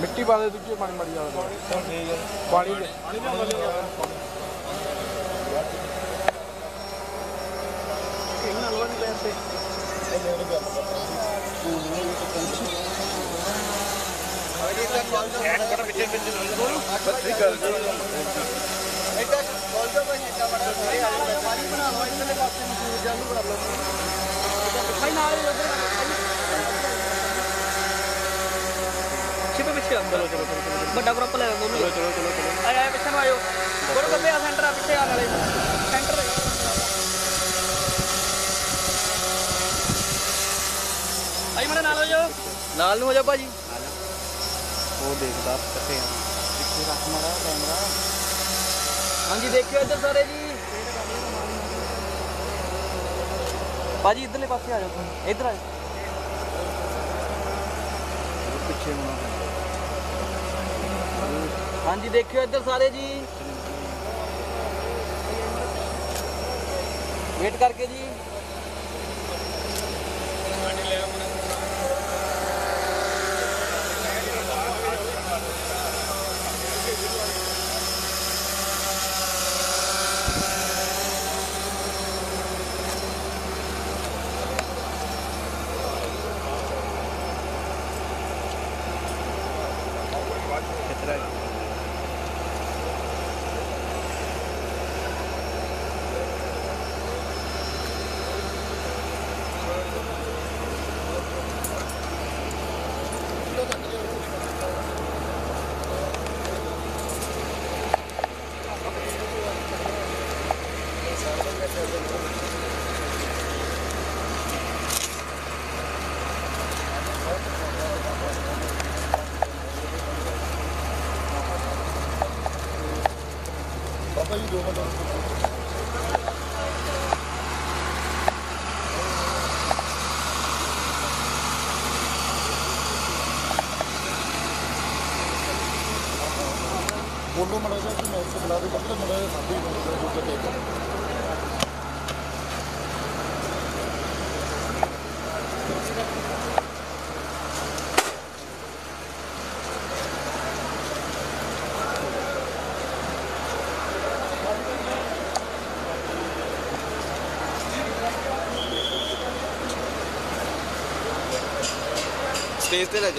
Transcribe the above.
ਮਿੱਟੀ ਪਾ ਦੇ ਦੂਜੇ ਪਾਣੀ ਮੜੀ ਜਾਵੇ ਠੀਕ ਹੈ ਪਾਣੀ ਦੇ ਛਿਪੇ ਪਿੱਛੇ ਚਲੋ ਚਲੋ ਚਲੋ ਵੱਡਾ ਗਰੁੱਪ ਲੈ ਚਲੋ ਚਲੋ ਚਲੋ ਆਏ ਆਏ ਪਿੱਛੇ ਨੂੰ ਆਇਓ ਗੋਲ ਗੱਬੇ ਆ ਸੈਂਟਰ ਆ ਪਿੱਛੇ ਆਣ ਵਾਲੇ ਸੈਂਟਰ ਆਈ ਮੇਰੇ ਨਾਲ ਹੋ ਜਾਓ। ਨਾਲ ਨੂੰ ਹੋ ਜਾਓ ਭਾਜੀ। ਉਹ ਦੇਖਦਾ ਕਿੱਥੇ ਆ। ਇੱਥੇ ਰੱਖ ਮਾਰਾ ਕੈਮਰਾ ਹਾਂਜੀ ਦੇਖਿਓ ਇੱਧਰ ਸਾਰੇ ਜੀ। ਭਾਜੀ ਇੱਧਰਲੇ ਪਾਸੇ ਆ ਜਾਓ। ਤੁਸੀਂ ਇੱਧਰ ਆ ਜਾਓ। ਪਿੱਛੇ ਹੋਣਾ हाँ जी देखियो इधर सारे जी वेट करके जी Thank you. बोलो मड़ा जाए कि मैं उसको मिला दूँ मतलब मड़ा जाए साथी Estoy este de la